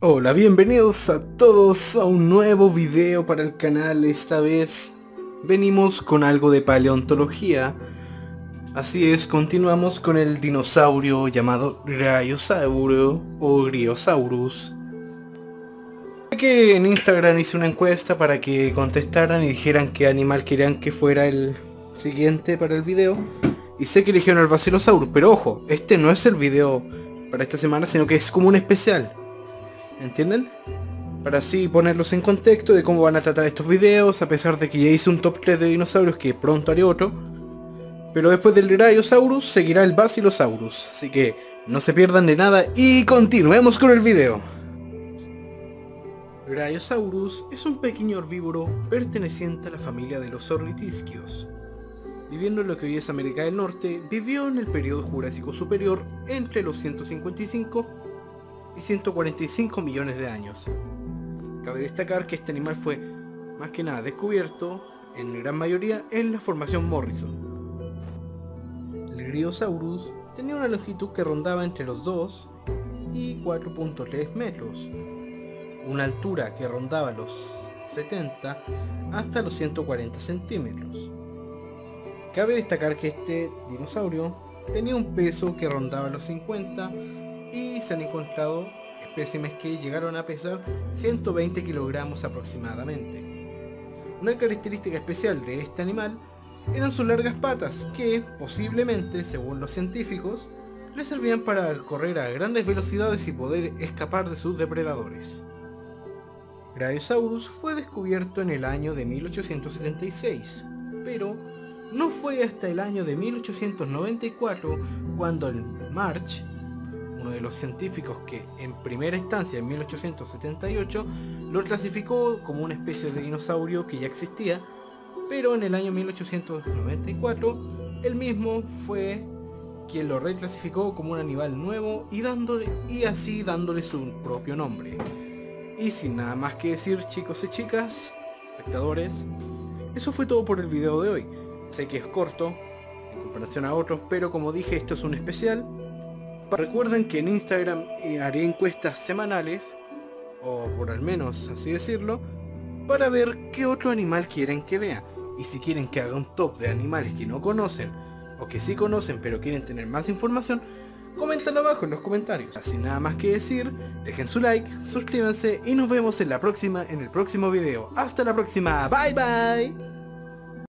Hola, bienvenidos a todos a un nuevo video para el canal. Esta vez venimos con algo de paleontología. Así es, continuamos con el dinosaurio llamado Rayosauro o Griosaurus. Que en Instagram hice una encuesta para que contestaran y dijeran qué animal querían que fuera el siguiente para el video. Y sé que eligieron el Basilosaurus, pero ojo, este no es el video para esta semana, sino que es como un especial. ¿Entienden? Para así ponerlos en contexto de cómo van a tratar estos videos, a pesar de que ya hice un top 3 de dinosaurios que pronto haré otro. Pero después del Brachiosaurus seguirá el Basilosaurus, así que no se pierdan de nada y continuemos con el video. Brachiosaurus es un pequeño herbívoro perteneciente a la familia de los ornitisquios. Viviendo en lo que hoy es América del Norte, vivió en el periodo Jurásico Superior entre los 155 y 145 millones de años. Cabe destacar que este animal fue más que nada descubierto, en gran mayoría, en la formación Morrison. El Griosaurus tenía una longitud que rondaba entre los 2 y 4.3 metros, una altura que rondaba los 70 hasta los 140 centímetros. Cabe destacar que este dinosaurio tenía un peso que rondaba los 50 y se han encontrado espécimes que llegaron a pesar 120 kilogramos aproximadamente. Una característica especial de este animal eran sus largas patas que, posiblemente, según los científicos, le servían para correr a grandes velocidades y poder escapar de sus depredadores. Brachiosaurus fue descubierto en el año de 1876, pero no fue hasta el año de 1894 cuando el March de los científicos que en primera instancia en 1878 lo clasificó como una especie de dinosaurio que ya existía, pero en el año 1894 él mismo fue quien lo reclasificó como un animal nuevo y, dándole, y así dándole su propio nombre. Y sin nada más que decir chicos y chicas, espectadores, eso fue todo por el video de hoy. Sé que es corto en comparación a otros, pero como dije esto es un especial Recuerden que en Instagram eh, haré encuestas semanales, o por al menos así decirlo, para ver qué otro animal quieren que vea. Y si quieren que haga un top de animales que no conocen, o que sí conocen pero quieren tener más información, coméntenlo abajo en los comentarios. Así nada más que decir, dejen su like, suscríbanse y nos vemos en la próxima, en el próximo video. Hasta la próxima, bye bye.